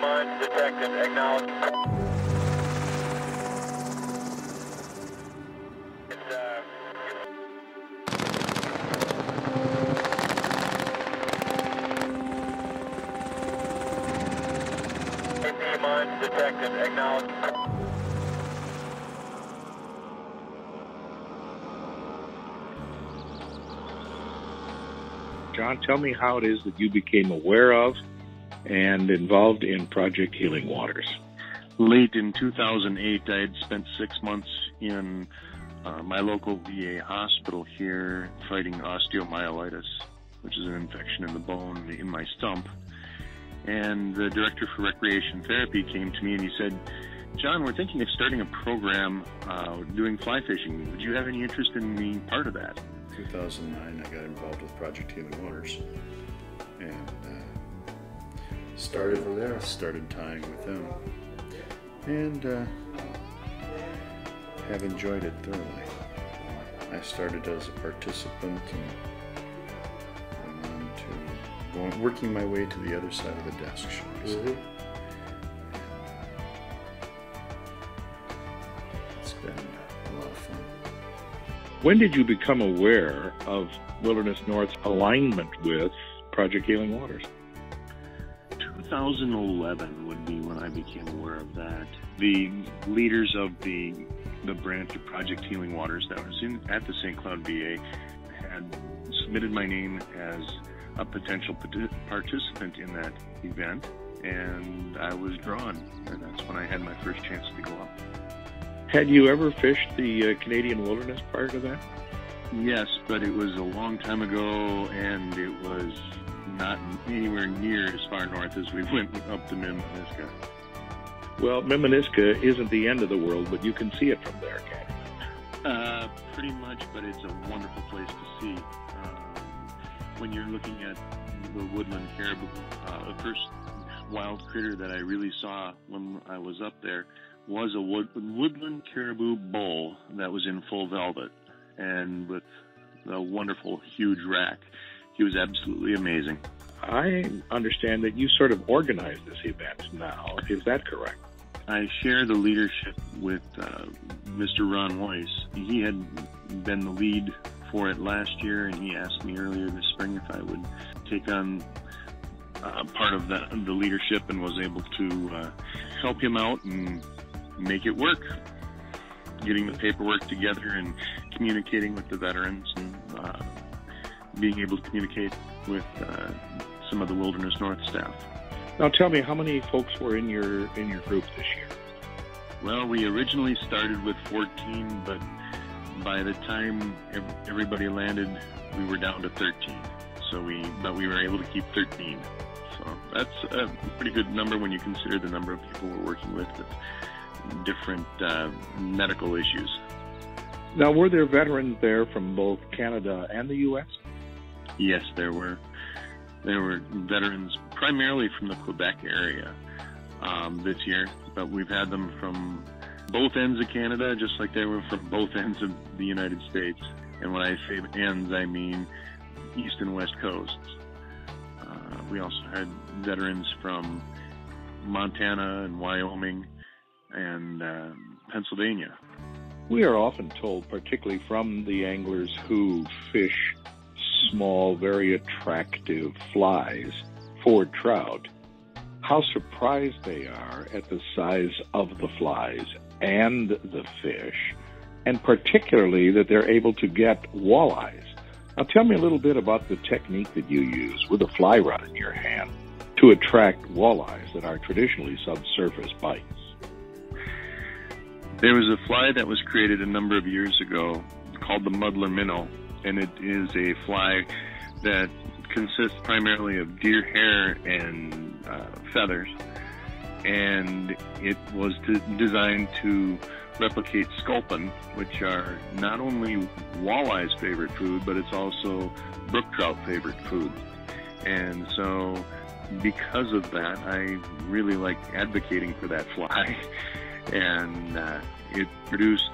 detected. Mine detected. Acknowledge. John, tell me how it is that you became aware of and involved in Project Healing Waters. late in 2008, I had spent six months in uh, my local VA hospital here fighting osteomyelitis, which is an infection in the bone in my stump. And the director for recreation therapy came to me and he said, John, we're thinking of starting a program uh, doing fly fishing. Would you have any interest in being part of that? 2009, I got involved with Project Healing Waters and uh, started from there. Started tying with them and uh, have enjoyed it thoroughly. I started as a participant and went on to going, working my way to the other side of the desk, shall we say. It's been a lot of fun. When did you become aware of Wilderness North's alignment with Project Healing Waters? 2011 would be when I became aware of that. The leaders of the the branch of Project Healing Waters that was in at the St. Cloud VA had submitted my name as a potential participant in that event, and I was drawn, and that's when I had my first chance to go up. Had you ever fished the uh, Canadian wilderness prior to that? Yes, but it was a long time ago, and it was not anywhere near as far north as we went up to Miminiska. Well, Miminiska isn't the end of the world, but you can see it from there, you? Uh, pretty much, but it's a wonderful place to see. Um, when you're looking at the woodland caribou, uh, the first wild critter that I really saw when I was up there was a wood, woodland caribou bull that was in full velvet and with a wonderful huge rack. He was absolutely amazing. I understand that you sort of organize this event now. Is that correct? I share the leadership with uh, Mr. Ron Weiss. He had been the lead for it last year, and he asked me earlier this spring if I would take on uh, part of the, the leadership and was able to uh, help him out and make it work. Getting the paperwork together and communicating with the veterans and uh, being able to communicate with uh, some of the Wilderness North staff. Now, tell me, how many folks were in your in your group this year? Well, we originally started with 14, but by the time everybody landed, we were down to 13. So we, but we were able to keep 13. So that's a pretty good number when you consider the number of people we're working with with different uh, medical issues. Now, were there veterans there from both Canada and the U.S.? Yes, there were there were veterans primarily from the Quebec area um, this year, but we've had them from both ends of Canada, just like they were from both ends of the United States. And when I say ends, I mean east and west coasts. Uh, we also had veterans from Montana and Wyoming and uh, Pennsylvania. We are often told, particularly from the anglers who fish small, very attractive flies for trout, how surprised they are at the size of the flies and the fish, and particularly that they're able to get walleyes. Now, tell me a little bit about the technique that you use with a fly rod in your hand to attract walleyes that are traditionally subsurface bites. There was a fly that was created a number of years ago called the muddler minnow, and it is a fly that consists primarily of deer hair and uh, feathers. And it was designed to replicate sculpin, which are not only walleye's favorite food, but it's also brook trout favorite food. And so, because of that, I really like advocating for that fly. and uh, it produced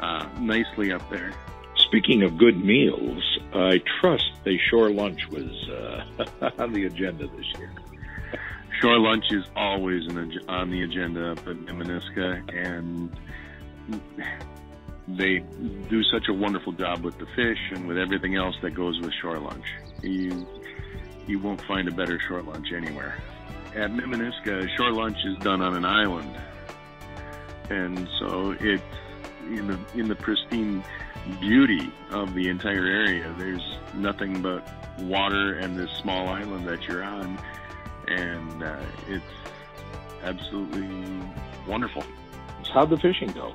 uh, nicely up there. Speaking of good meals, I trust the shore lunch was uh, on the agenda this year. shore lunch is always on the agenda up at Miminiska, and they do such a wonderful job with the fish and with everything else that goes with shore lunch. You you won't find a better shore lunch anywhere. At Miminiska, shore lunch is done on an island, and so it's in the in the pristine beauty of the entire area. There's nothing but water and this small island that you're on, and uh, it's absolutely wonderful. How'd the fishing go?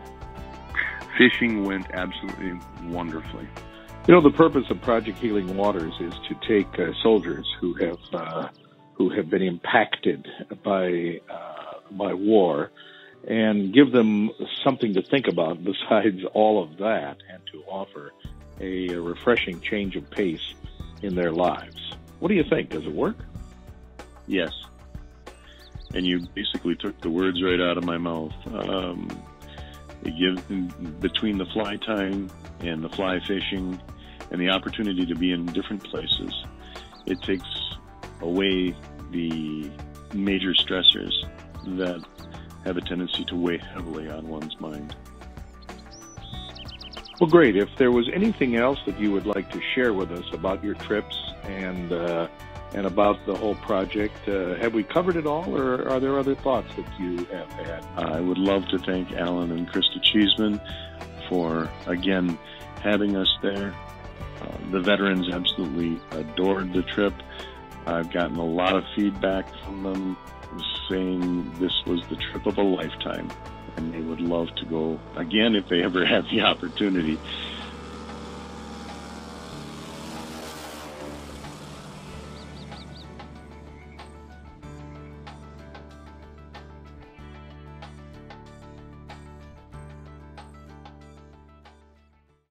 Fishing went absolutely wonderfully. You know, the purpose of Project Healing Waters is to take uh, soldiers who have uh, who have been impacted by uh, by war and give them something to think about besides all of that, and to offer a, refreshing change of pace in their lives. What do you think? Does it work? Yes. And you basically took the words right out of my mouth. Um, it gives between the fly tying and the fly fishing and the opportunity to be in different places. It takes away the major stressors that have a tendency to weigh heavily on one's mind. Well, great. If there was anything else that you would like to share with us about your trips and uh, and about the whole project, uh, have we covered it all, or are there other thoughts that you have had? I would love to thank Alan and Krista Cheeseman for again having us there. Uh, the veterans absolutely adored the trip. I've gotten a lot of feedback from them saying this was the trip of a lifetime and they would love to go again if they ever have the opportunity.